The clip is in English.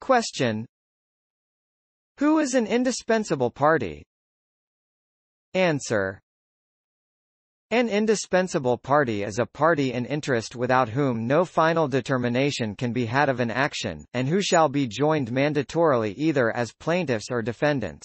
Question Who is an indispensable party? Answer an indispensable party is a party in interest without whom no final determination can be had of an action, and who shall be joined mandatorily either as plaintiffs or defendants.